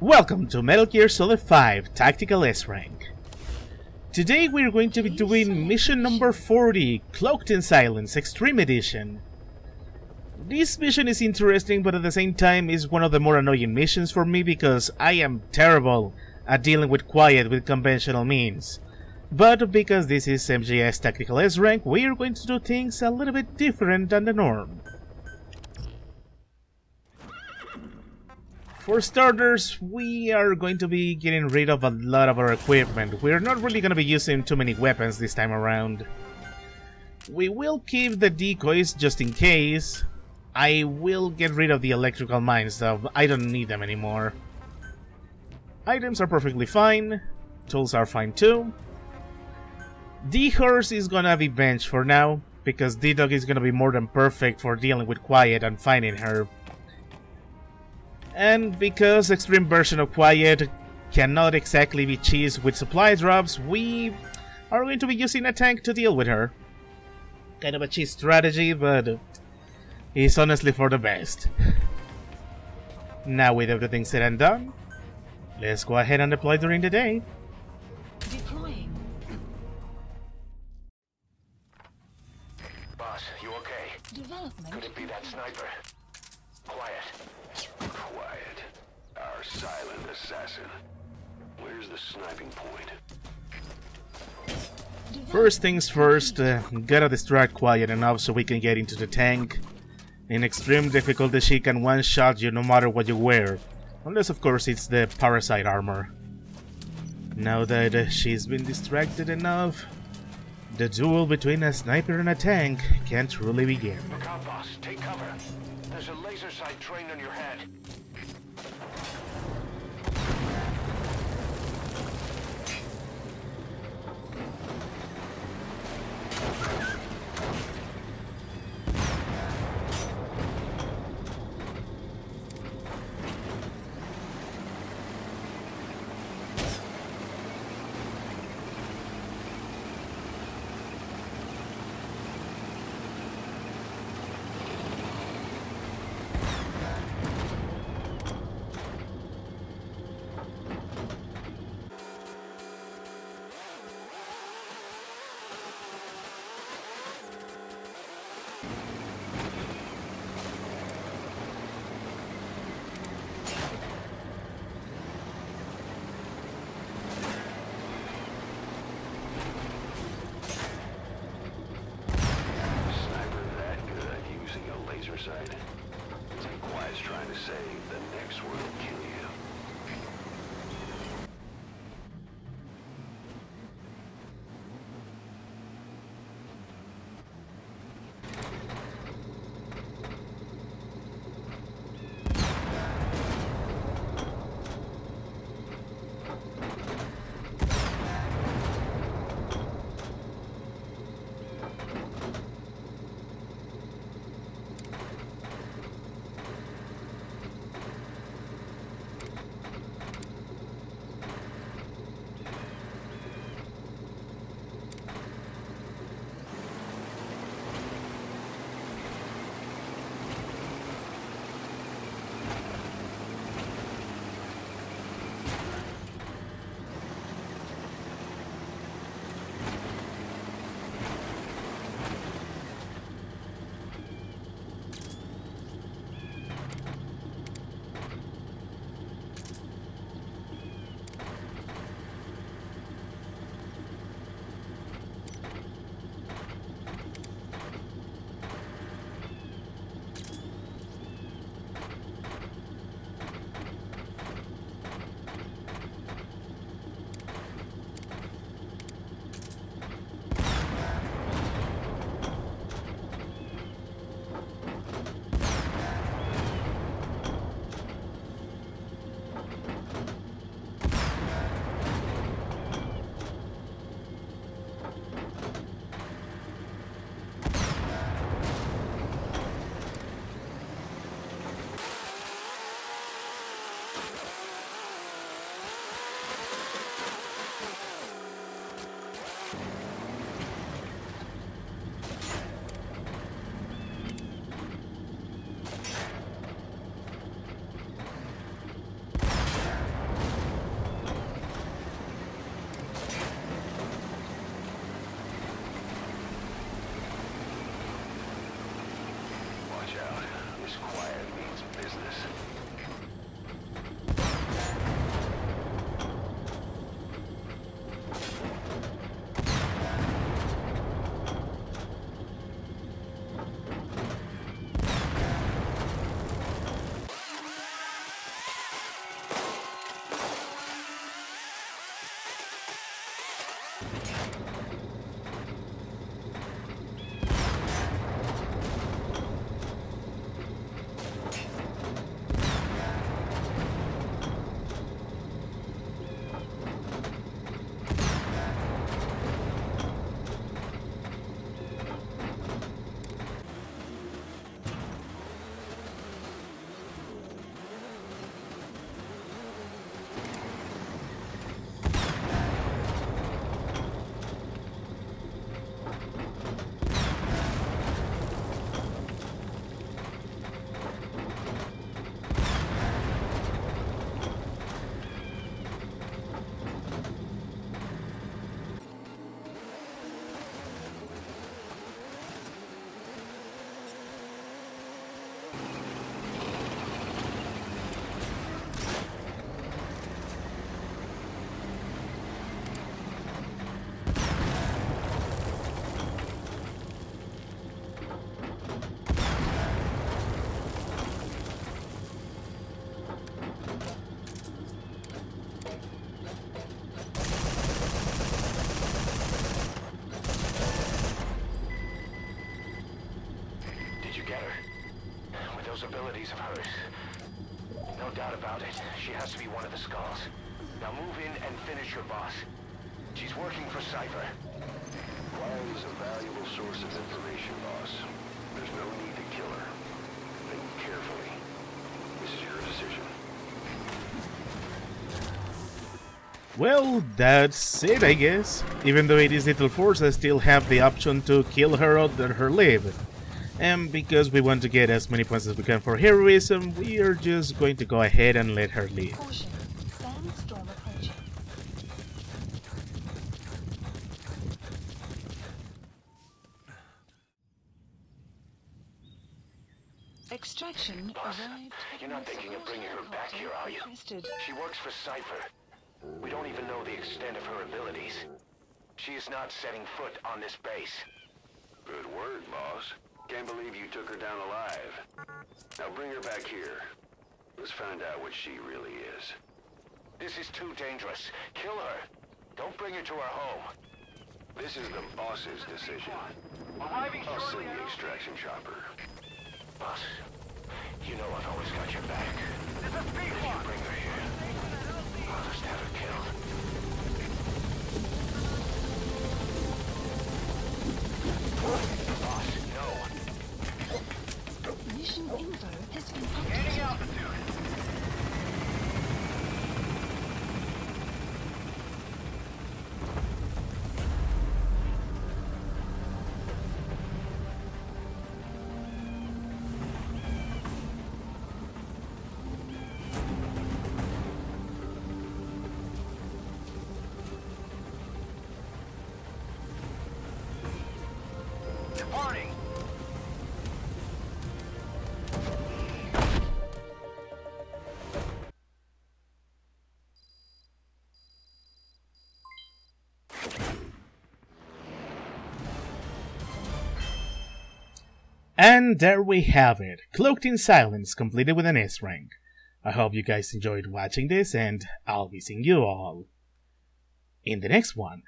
Welcome to Metal Gear Solid 5 Tactical S-Rank. Today we're going to be doing mission number 40, Cloaked in Silence Extreme Edition. This mission is interesting but at the same time is one of the more annoying missions for me because I am terrible at dealing with quiet with conventional means. But because this is MGS Tactical S-Rank, we are going to do things a little bit different than the norm. For starters, we are going to be getting rid of a lot of our equipment. We're not really going to be using too many weapons this time around. We will keep the decoys just in case. I will get rid of the electrical mines though, I don't need them anymore. Items are perfectly fine, tools are fine too. D-Horse is gonna be benched for now, because D-Dog is gonna be more than perfect for dealing with Quiet and finding her and because Extreme version of Quiet cannot exactly be cheesed with supply drops, we are going to be using a tank to deal with her. Kind of a cheese strategy, but it's honestly for the best. Now with everything said and done, let's go ahead and deploy during the day. Deploying. Boss, you okay? Development. Could it be that sniper? Quiet. Quiet. Our silent assassin. Where's the sniping point? First things first, uh, gotta distract Quiet enough so we can get into the tank. In extreme difficulty she can one-shot you no matter what you wear. Unless of course it's the parasite armor. Now that uh, she's been distracted enough, the duel between a sniper and a tank can truly begin. Look out, boss. Take cover. There's a laser sight trained on your head. side. It's like Kawhi's trying to say the next world kid. Piece of hers. No doubt about it. She has to be one of the skulls. Now move in and finish your boss. She's working for Cypher. Quiet is a valuable source of information, boss. There's no need to kill her. Think carefully. This is your decision. Well, that's it, I guess. Even though it is Little Force, I still have the option to kill her or let her live. And because we want to get as many points as we can for heroism, we are just going to go ahead and let her live. Caution. Sandstorm approaching. Extraction Boss, arrived. you're not thinking of bringing her back here, are you? Requested. She works for Cypher. We don't even know the extent of her abilities. She is not setting foot on this base. Good word, boss. Can't believe you took her down alive. Now bring her back here. Let's find out what she really is. This is too dangerous. Kill her. Don't bring her to our home. This is the boss's decision. I'll send the extraction chopper. Boss, you know I've always got your back. If you bring her here, I'll just have her killed. Info has And there we have it, Cloaked in Silence completed with an S rank. I hope you guys enjoyed watching this and I'll be seeing you all in the next one.